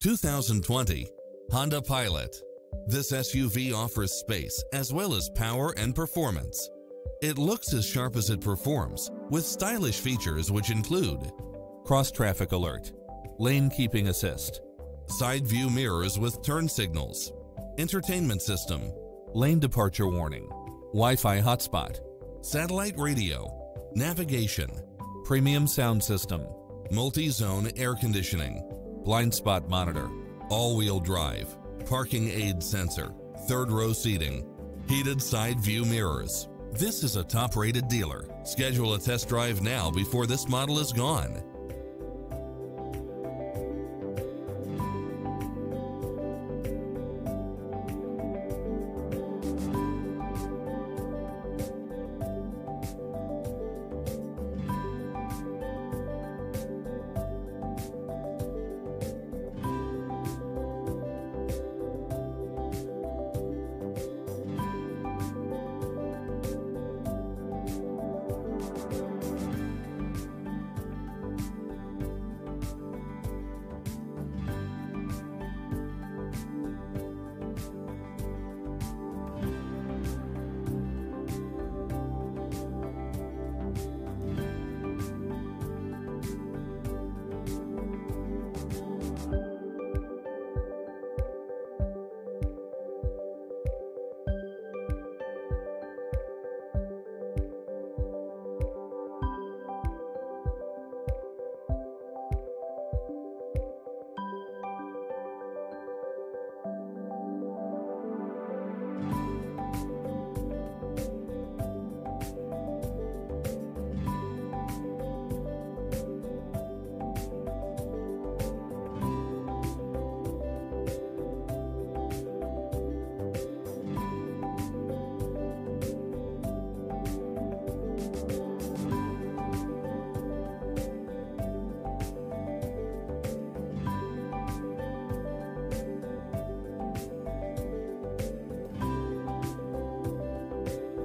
2020 Honda Pilot. This SUV offers space as well as power and performance. It looks as sharp as it performs with stylish features which include cross traffic alert, lane keeping assist, side view mirrors with turn signals, entertainment system, lane departure warning, Wi-Fi hotspot, satellite radio, navigation, premium sound system, multi-zone air conditioning, blind spot monitor, all-wheel drive, parking aid sensor, third row seating, heated side view mirrors. This is a top-rated dealer. Schedule a test drive now before this model is gone.